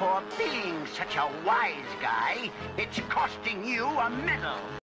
For being such a wise guy, it's costing you a medal.